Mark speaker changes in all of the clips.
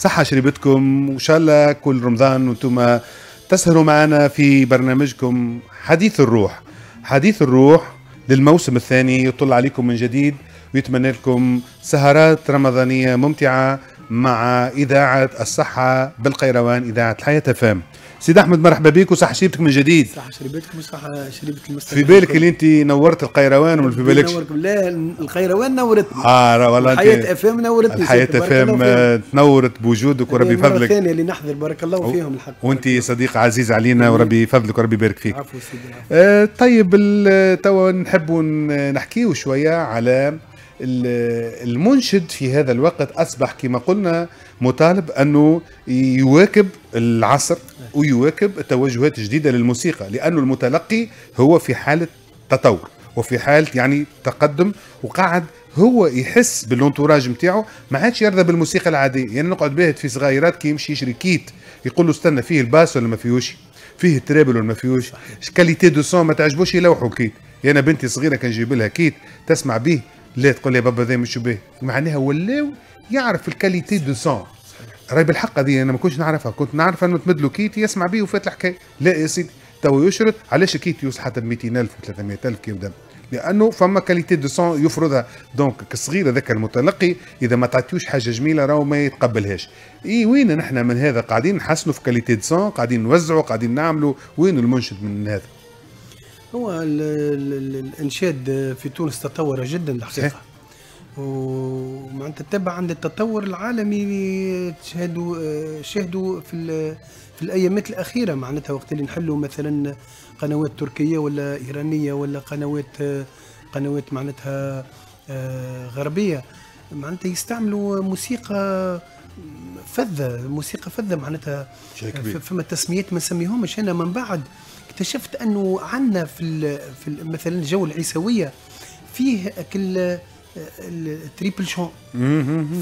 Speaker 1: صحة شربتكم وإن شاء الله كل رمضان وأنتم تسهروا معنا في برنامجكم حديث الروح. حديث الروح للموسم الثاني يطل عليكم من جديد ويتمنى لكم سهرات رمضانية ممتعة مع إذاعة الصحة بالقيروان إذاعة الحياة فام سيد أحمد مرحبا بك وصح شريبتك من جديد.
Speaker 2: صح شريبتكم وصح شريبه
Speaker 1: في بالك اللي أنت نورت القيروان ولا في بالكش؟
Speaker 2: لا القيروان نورتني.
Speaker 1: آه والله
Speaker 2: الحياة اف إم نورتني
Speaker 1: الحياة اف إم تنورت بوجودك وربي فضلك.
Speaker 2: الثانية اللي نحضر بارك الله فيهم الحق.
Speaker 1: وأنت صديق عزيز علينا وربي فضلك وربي يبارك فيك.
Speaker 2: عفو سيدي عفو.
Speaker 1: آه طيب توا نحبوا نحكيو شوية على المنشد في هذا الوقت أصبح كما قلنا مطالب أنه يواكب العصر ويواكب التوجهات الجديدة للموسيقى لأنه المتلقي هو في حالة تطور وفي حالة يعني تقدم وقاعد هو يحس بال entourage نتاعو ما عادش يرضى بالموسيقى العادية. يعني نقعد باهت في صغيرات كي يمشي يشري kit يقول له استنى فيه ال basse ولا ما فيهوش؟ فيه ال treble ولا ما فيهوش؟ qualité de son ما تعجبوش يلوحوا kit. يعني أنا بنتي صغيرة كان جيب لها kit تسمع به لا تقول لي بابا ذا مش به؟ معناها ولاو يعرف ال qualité de son. راي بالحق هذه أنا ما كنتش نعرفها. كنت نعرف أنه تمد له kit يسمع به وفات الحكاية. لا يا سيدي تو يشرط علاش kit يوصل حتى ب 200000 و 300000 كي يبدأ؟ لأنه فما qualité de son يفرضها. donc الصغير هذاك المتلقي إذا ما تعطيوش حاجة جميلة راهو ما يتقبلهاش. إي وين نحن من هذا؟ قاعدين نحسنوا في qualité de son قاعدين نوزعوا قاعدين نعملوا. وين المنشد من هذا؟
Speaker 2: هو ال ال الإنشاد في تونس تطور جدا الحقيقة. ومعناتها تتبع عند التطور العالمي تشاهدوا شاهدوا في في الايامات الأخيرة معناتها وقت اللي نحلوا مثلا قنوات تركية ولا إيرانية ولا قنوات قنوات معناتها غربية. معناتها يستعملوا موسيقى فذه موسيقى فذه معناتها فما تسميات ما نسميهمش. أنا من بعد اكتشفت أنه عندنا في في مثلا الجو العيسوية فيه كل التريبل شون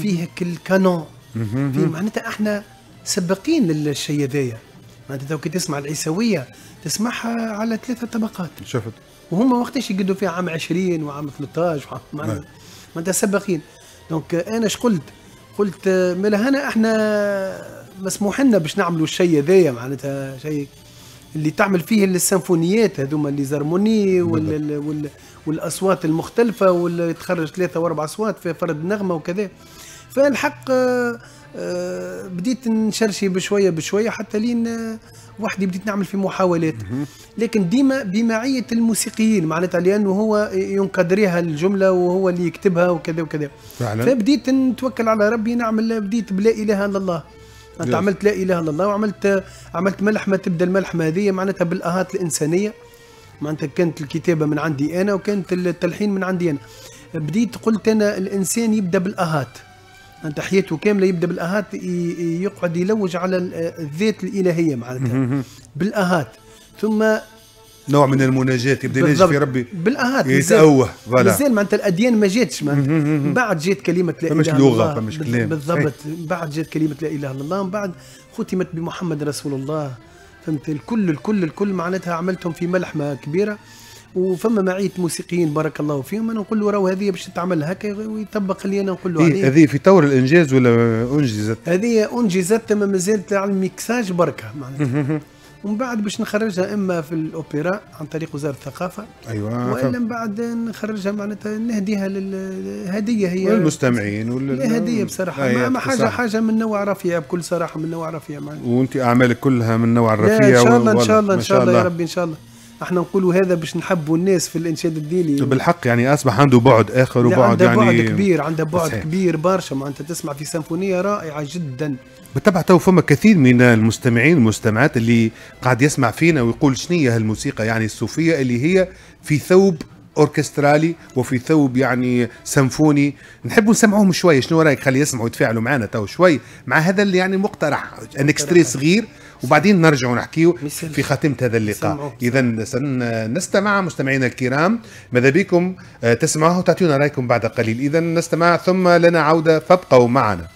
Speaker 2: فيه كل كانون فيه معناتها إحنا سباقين للشيء هذايا. معناتها كي تسمع العيسوية تسمعها على ثلاثة طبقات.
Speaker 1: شفت.
Speaker 2: وهم وقتاش يقعدوا فيها عام 20 وعام 13 وعام معناتها سباقين. دونك أنا اش قلت مالا هنا إحنا مسموح لنا باش نعملوا الشيء هذايا معناتها شيء اللي تعمل فيه السيمفونيات هذوما اللي زرموني وال وال والأصوات المختلفة واللي تخرج ثلاثة وأربع أصوات في فرد نغمه وكذا. فالحق بديت نشرشي بشوية بشوية حتى لين وحدي بديت نعمل في محاولات. لكن ديما بمعية الموسيقيين معناتها لأنه هو ينقدريها الجملة وهو اللي يكتبها وكذا وكذا.
Speaker 1: فعلا.
Speaker 2: فبديت نتوكل على ربي نعمل بديت بلا إله إلا الله. أنت عملت لا إله إلا الله وعملت عملت ملحمة تبدأ الملحمة هذه معناتها بالآهات الإنسانية. معناتها كانت الكتابة من عندي أنا وكانت التلحين من عندي أنا. بديت قلت أنا الإنسان يبدأ بالآهات. انت حياته كاملة يبدأ بالآهات يقعد يلوج على الذات الإلهية معناتها. بالآهات. ثم
Speaker 1: نوع من المناجاة يبدأ يناجي في ربي.
Speaker 2: بالآهات.
Speaker 1: يتأوه
Speaker 2: فوالا. مازال معناتها الأديان ما جاتش من بعد جات كلمة لا إله
Speaker 1: إلا الله. فمش كلام.
Speaker 2: بالضبط. بعد جات كلمة لا إله إلا الله. من بعد ختمت بمحمد رسول الله. فهمت؟ الكل الكل الكل معناتها عملتهم في ملحمة كبيرة. وفما معية موسيقيين بارك الله فيهم. أنا نقول له راهو هذه باش تتعمل هكا ويطبق اللي أنا نقول له
Speaker 1: إيه هذه في طور الإنجاز ولا أنجزت؟
Speaker 2: هذه أنجزت ما مازالت على الميكساج بركة معناتها. ومن بعد باش نخرجها إما في الأوبرا عن طريق وزارة الثقافة
Speaker 1: أيوه.
Speaker 2: وإلا من بعد نخرجها معناتها نهديها للهديه هي
Speaker 1: للمستمعين ولا
Speaker 2: هدية بصراحة. ما حاجة حاجة من نوع رفيع بكل صراحة من نوع رفيع
Speaker 1: معناتها. وأنت أعمالك كلها من نوع الرفيع
Speaker 2: إن شاء الله إن شاء الله إن شاء الله يا ربي إن شاء الله. إحنا نقولوا هذا باش نحبوا الناس في الانشاد الديني
Speaker 1: بالحق يعني أصبح عنده بعد آخر وبعد
Speaker 2: عنده
Speaker 1: يعني
Speaker 2: بعد كبير عنده بعد صحيح. كبير برشا ما انت تسمع في سيمفونية رائعة جدا
Speaker 1: بالطبع تو فما كثير من المستمعين والمستمعات اللي قاعد يسمع فينا ويقول شنو هي هالموسيقى يعني الصوفية اللي هي في ثوب أوركسترالي وفي ثوب يعني سيمفوني نحب نسمعوهم شوي شنو رأيك؟ خلي يسمعوا يتفاعلوا معنا تو شوي مع هذا اللي يعني مقترح un extrait صغير وبعدين نرجع نحكيه في خاتمة هذا اللقاء. إذا نستمع مستمعينا الكرام. ماذا بكم؟ تسمعوه وتعطيونا رأيكم بعد قليل. إذا نستمع ثم لنا عودة فابقوا معنا.